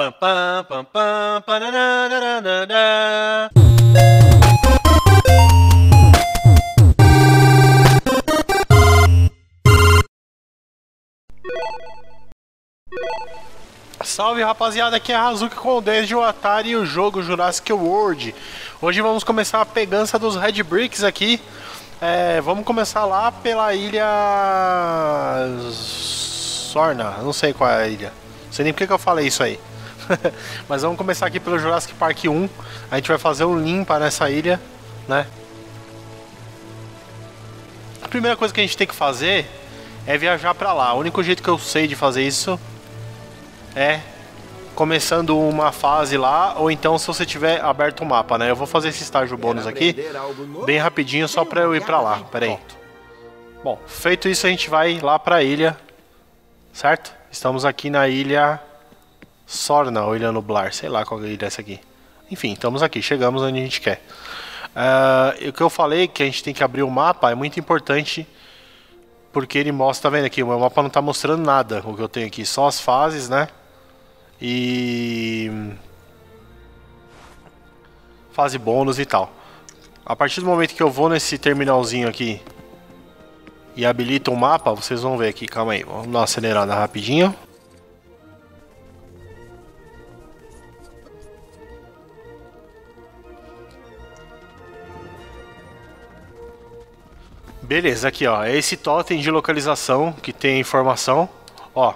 Pam, pam, pam, pam, pananana. Salve rapaziada, aqui é a com desde o Atari e o jogo Jurassic World. Hoje vamos começar a pegança dos Red Bricks aqui. É, vamos começar lá pela ilha Sorna, não sei qual é a ilha. Não sei nem porque que eu falei isso aí. Mas vamos começar aqui pelo Jurassic Park 1. A gente vai fazer um limpa nessa ilha, né? A primeira coisa que a gente tem que fazer é viajar para lá. O único jeito que eu sei de fazer isso é começando uma fase lá, ou então se você tiver aberto o mapa, né? Eu vou fazer esse estágio bônus aqui, bem rapidinho, só para eu ir para lá. Pera aí. Bom, feito isso, a gente vai lá para a ilha, certo? Estamos aqui na ilha Sorna, ou Ilha Nublar, sei lá qual é essa aqui. Enfim, estamos aqui, chegamos onde a gente quer. Uh, o que eu falei que a gente tem que abrir o mapa é muito importante porque ele mostra, tá vendo aqui, o meu mapa não está mostrando nada o que eu tenho aqui, só as fases, né? E fase bônus e tal. A partir do momento que eu vou nesse terminalzinho aqui e habilito o mapa, vocês vão ver aqui, calma aí, vamos dar uma acelerada rapidinho. Beleza, aqui ó, é esse totem de localização que tem informação. Ó,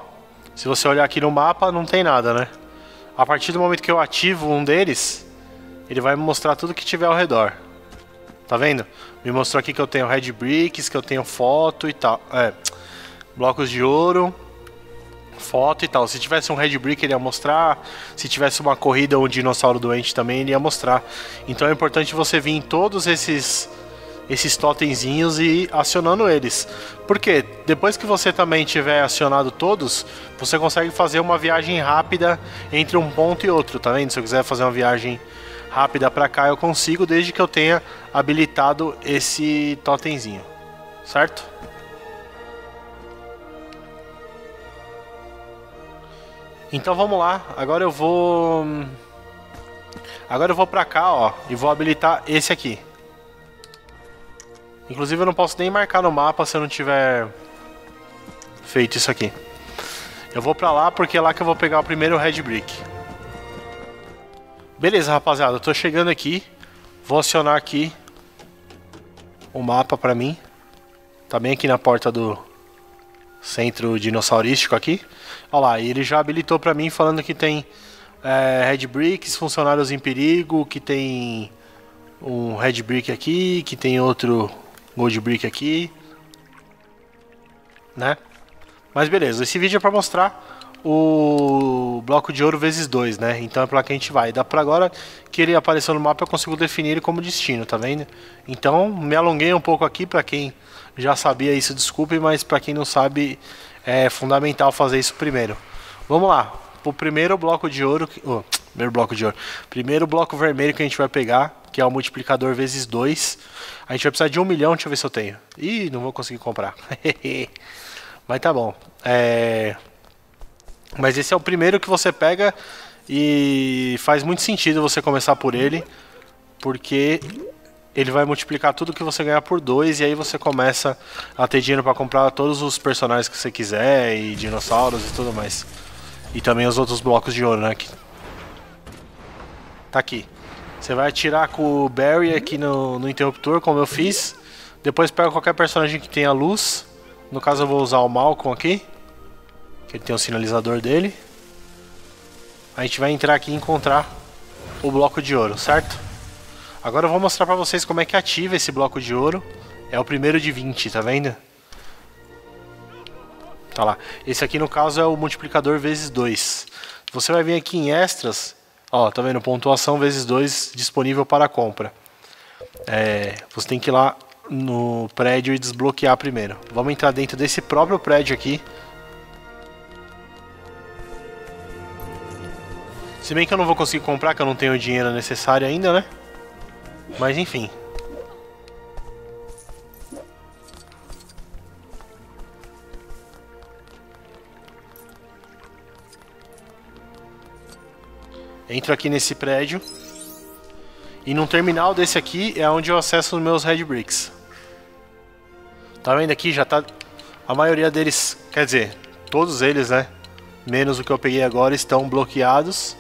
se você olhar aqui no mapa, não tem nada, né? A partir do momento que eu ativo um deles, ele vai me mostrar tudo que tiver ao redor. Tá vendo? Me mostrou aqui que eu tenho Red Bricks, que eu tenho foto e tal. É, blocos de ouro, foto e tal. Se tivesse um Red Brick, ele ia mostrar. Se tivesse uma corrida ou um dinossauro doente também, ele ia mostrar. Então é importante você vir em todos esses esses totemzinhos e acionando eles. Porque depois que você também tiver acionado todos, você consegue fazer uma viagem rápida entre um ponto e outro, tá vendo? Se eu quiser fazer uma viagem rápida para cá, eu consigo desde que eu tenha habilitado esse totemzinho. Certo? Então vamos lá. Agora eu vou Agora eu vou para cá, ó, e vou habilitar esse aqui. Inclusive eu não posso nem marcar no mapa se eu não tiver feito isso aqui. Eu vou pra lá porque é lá que eu vou pegar o primeiro Red Brick. Beleza, rapaziada. Eu tô chegando aqui. Vou acionar aqui o mapa pra mim. Tá bem aqui na porta do centro dinossaurístico aqui. Olha lá, ele já habilitou pra mim falando que tem é, Red Bricks, funcionários em perigo, que tem um Red Brick aqui, que tem outro Gold Brick aqui. Né? Mas beleza, esse vídeo é para mostrar o bloco de ouro vezes 2, né? Então é lá que a gente vai. Dá pra agora que ele apareceu no mapa eu consigo definir ele como destino, tá vendo? Então me alonguei um pouco aqui para quem já sabia isso, desculpe, mas para quem não sabe é fundamental fazer isso primeiro. Vamos lá, o primeiro bloco de ouro, oh, primeiro bloco de ouro, primeiro bloco vermelho que a gente vai pegar que é o multiplicador vezes 2. A gente vai precisar de um milhão, deixa eu ver se eu tenho. Ih, não vou conseguir comprar. Mas tá bom. É... Mas esse é o primeiro que você pega e faz muito sentido você começar por ele, porque ele vai multiplicar tudo que você ganhar por 2 e aí você começa a ter dinheiro para comprar todos os personagens que você quiser e dinossauros e tudo mais. E também os outros blocos de ouro, né? Tá aqui. Você vai atirar com o Barry aqui no, no interruptor, como eu fiz. Depois pega qualquer personagem que tenha luz. No caso eu vou usar o Malcolm aqui. Que ele tem o sinalizador dele. A gente vai entrar aqui e encontrar o bloco de ouro, certo? Agora eu vou mostrar pra vocês como é que ativa esse bloco de ouro. É o primeiro de 20, tá vendo? Tá lá. Esse aqui no caso é o multiplicador vezes 2. Você vai vir aqui em extras Ó, tá vendo? Pontuação vezes 2 disponível para compra. É, você tem que ir lá no prédio e desbloquear primeiro. Vamos entrar dentro desse próprio prédio aqui. Se bem que eu não vou conseguir comprar, que eu não tenho o dinheiro necessário ainda, né? Mas enfim. Entro aqui nesse prédio. E num terminal desse aqui é onde eu acesso os meus Red Bricks. Tá vendo aqui? Já tá... A maioria deles, quer dizer, todos eles, né? Menos o que eu peguei agora, estão bloqueados.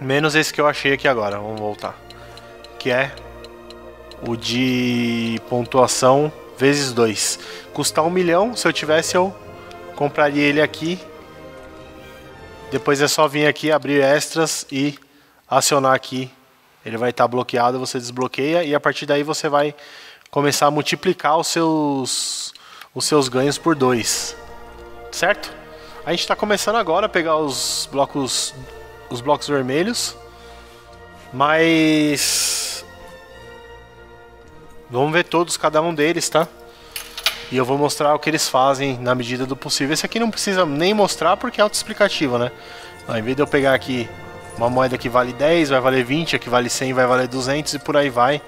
Menos esse que eu achei aqui agora. Vamos voltar. Que é o de pontuação vezes 2. Custar um milhão, se eu tivesse eu compraria ele aqui. Depois é só vir aqui, abrir extras e acionar aqui. Ele vai estar bloqueado, você desbloqueia e a partir daí você vai começar a multiplicar os seus, os seus ganhos por 2. Certo? A gente está começando agora a pegar os blocos, os blocos vermelhos. Mas Vamos ver todos, cada um deles, tá? E eu vou mostrar o que eles fazem na medida do possível. Esse aqui não precisa nem mostrar porque é autoexplicativo, né? Ao invés de eu pegar aqui uma moeda que vale 10, vai valer 20, a que vale 100 vai valer 200 e por aí vai.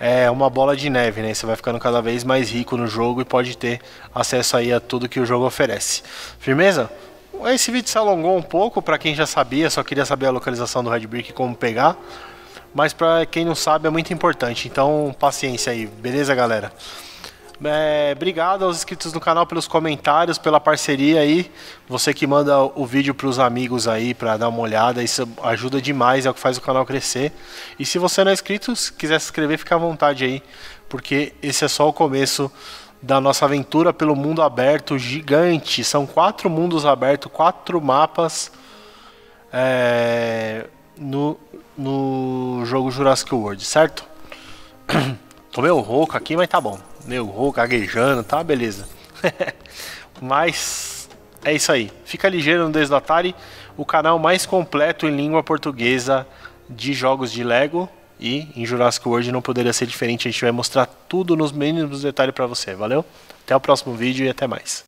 É uma bola de neve, né? Você vai ficando cada vez mais rico no jogo e pode ter acesso aí a tudo que o jogo oferece. Firmeza? Esse vídeo se alongou um pouco, para quem já sabia, só queria saber a localização do Red Brick e como pegar mas para quem não sabe é muito importante. Então, paciência aí, beleza, galera? É, obrigado aos inscritos no canal pelos comentários, pela parceria aí. Você que manda o vídeo para os amigos aí para dar uma olhada, isso ajuda demais, é o que faz o canal crescer. E se você não é inscrito, se quiser se inscrever, fica à vontade aí, porque esse é só o começo da nossa aventura pelo mundo aberto gigante. São quatro mundos abertos, quatro mapas é, no, no jogo Jurassic World, certo? Tô meio rouco aqui, mas tá bom. Rouco, gaguejando, tá? Beleza. mas é isso aí. Fica ligeiro no Desde do Atari, o canal mais completo em língua portuguesa de jogos de Lego. E em Jurassic World não poderia ser diferente, a gente vai mostrar tudo nos mínimos detalhes para você, valeu? Até o próximo vídeo e até mais.